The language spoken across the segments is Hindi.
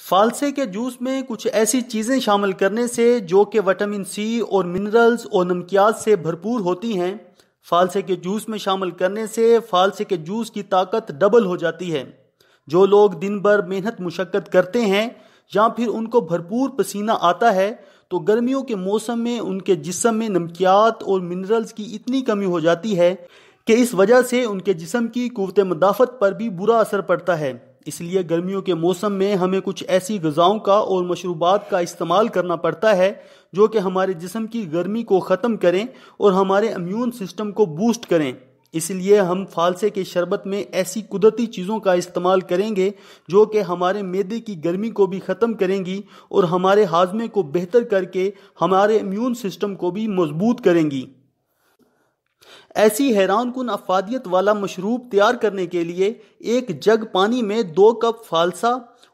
फालसे के जूस में कुछ ऐसी चीज़ें शामिल करने से जो कि विटामिन सी और मिनरल्स और नमकियात से भरपूर होती हैं। फालसे के जूस में शामिल करने से फालसे के जूस की ताकत डबल हो जाती है। जो लोग दिन भर मेहनत मुशक्क़त करते हैं या फिर उनको भरपूर पसीना आता है तो गर्मियों के मौसम में उनके जिसम में नमकियात और मिनरल्स की इतनी कमी हो जाती है कि इस वजह से उनके जिसम की कुत मदाफत पर भी बुरा असर पड़ता है। इसलिए गर्मियों के मौसम में हमें कुछ ऐसी गज़ाओं का और मशरूबात का इस्तेमाल करना पड़ता है, जो कि हमारे जिसम की गर्मी को ख़त्म करें और हमारे इम्यून सिस्टम को बूस्ट करें। इसलिए हम फालसे के शरबत में ऐसी कुदरती चीज़ों का इस्तेमाल करेंगे, जो कि हमारे मैदे की गर्मी को भी ख़त्म करेंगी और हमारे हाजमे को बेहतर करके हमारे इम्यून सिस्टम को भी मज़बूत करेंगी। ऐसी हैरान कन अफादियत वाला मशरूब तैयार करने के लिए एक जग पानी में दो कप फालसा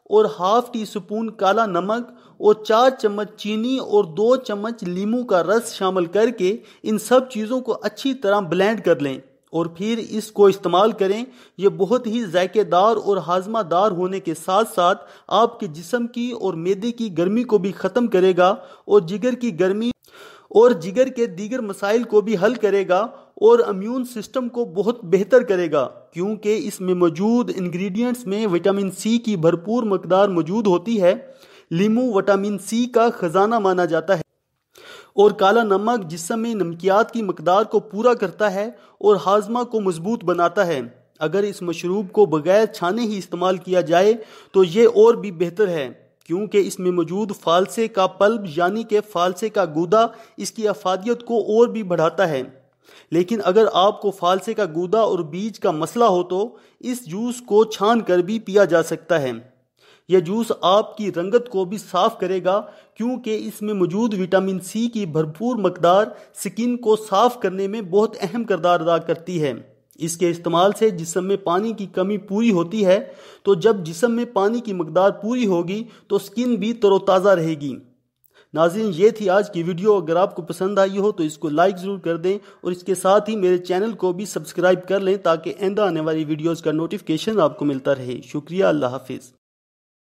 और हाफ़ टी स्पून काला नमक और चार चम्मच चीनी और दो चम्मच लीमू का रस शामिल करके इन सब चीज़ों को अच्छी तरह ब्लेंड कर लें। और फिर इसको इस्तेमाल करें। यह बहुत ही जायकेदार और हाजमादार होने के साथ साथ आपके जिसम की और मैदे की गर्मी को भी ख़त्म करेगा और जिगर की गर्मी और जिगर के दीगर मसाइल को भी हल करेगा और इम्यून सिस्टम को बहुत बेहतर करेगा, क्योंकि इसमें मौजूद इंग्रेडिएंट्स में विटामिन सी की भरपूर मकदार मौजूद होती है। लीमू विटामिन सी का खजाना माना जाता है। और काला नमक जिसम में नमकियात की मकदार को पूरा करता है और हाजमा को मज़बूत बनाता है। अगर इस मशरूब को बगैर छाने ही इस्तेमाल किया जाए तो ये और भी बेहतर है। क्योंकि इसमें मौजूद फालसे का पल्ब यानी कि फालसे का गुदा, इसकी अफादियत को और भी बढ़ाता है। लेकिन अगर आपको फालसे का गुदा और बीज का मसला हो तो इस जूस को छान कर भी पिया जा सकता है। यह जूस आपकी रंगत को भी साफ़ करेगा, क्योंकि इसमें मौजूद विटामिन सी की भरपूर मकदार स्किन को साफ़ करने में बहुत अहम करदार अदा करती है। इसके इस्तेमाल से जिसम में पानी की कमी पूरी होती है तो जब जिसम में पानी की मकदार पूरी होगी तो स्किन भी तरोताज़ा रहेगी। नाजिन ये थी आज की वीडियो। अगर आपको पसंद आई हो तो इसको लाइक ज़रूर कर दें और इसके साथ ही मेरे चैनल को भी सब्सक्राइब कर लें, ताकि आंदा आने वाली वीडियोज़ का नोटिफिकेशन आपको मिलता रहे। शुक्रिया, अल्लाह हाफिज़।